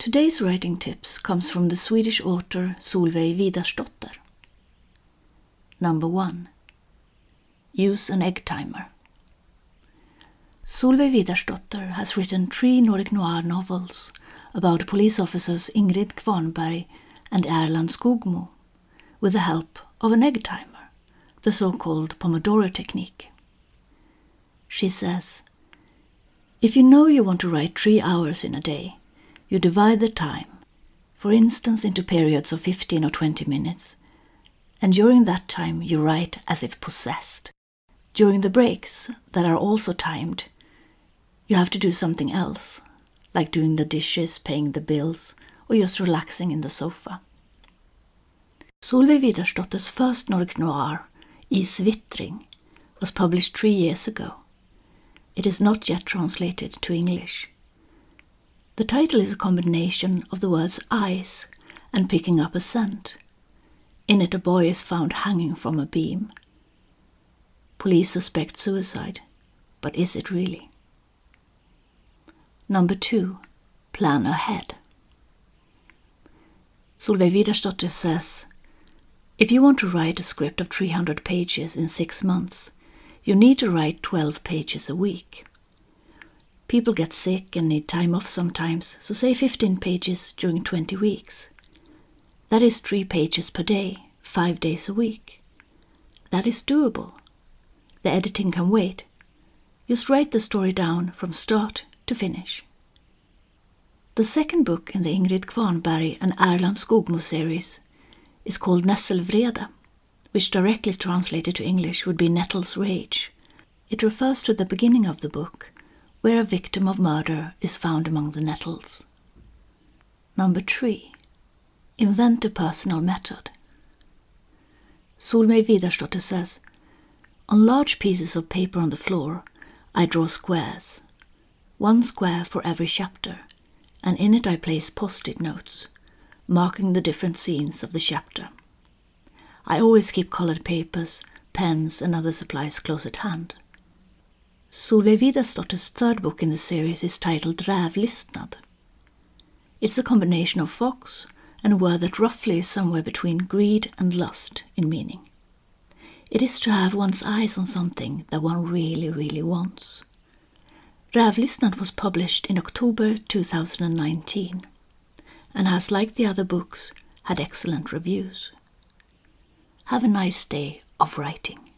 Today's writing tips comes from the Swedish author Solveig Vidarsdotter. Number 1. Use an egg timer. Solveig Vidarsdotter has written three Nordic noir novels about police officers Ingrid Kvarnberg and Erland Skogmo with the help of an egg timer, the so-called Pomodoro technique. She says, if you know you want to write three hours in a day, you divide the time, for instance into periods of 15 or 20 minutes, and during that time you write as if possessed. During the breaks, that are also timed, you have to do something else, like doing the dishes, paying the bills, or just relaxing in the sofa. Solveig Vidarsdotter's first Nordic noir, Isvittring, was published three years ago. It is not yet translated to English. The title is a combination of the words ice and picking up a scent. In it, a boy is found hanging from a beam. Police suspect suicide, but is it really? Number two, plan ahead. Solveig Vidarsdotter says, if you want to write a script of 300 pages in six months, you need to write 12 pages a week. People get sick and need time off sometimes, so say 15 pages during 20 weeks. That is 3 pages per day, 5 days a week. That is doable. The editing can wait. Just write the story down from start to finish. The second book in the Ingrid Kvarnberg and Erland Skogmo series is called Nesselvrede which directly translated to English would be Nettle's Rage. It refers to the beginning of the book, where a victim of murder is found among the nettles. Number three, invent a personal method. Solveig Vidarsdotter says, On large pieces of paper on the floor, I draw squares, one square for every chapter, and in it I place post-it notes, marking the different scenes of the chapter. I always keep coloured papers, pens, and other supplies close at hand. Solveig third book in the series is titled Rävlystnad. It's a combination of fox and a word that roughly is somewhere between greed and lust in meaning. It is to have one's eyes on something that one really, really wants. Rävlystnad was published in October 2019 and has, like the other books, had excellent reviews. Have a nice day of writing.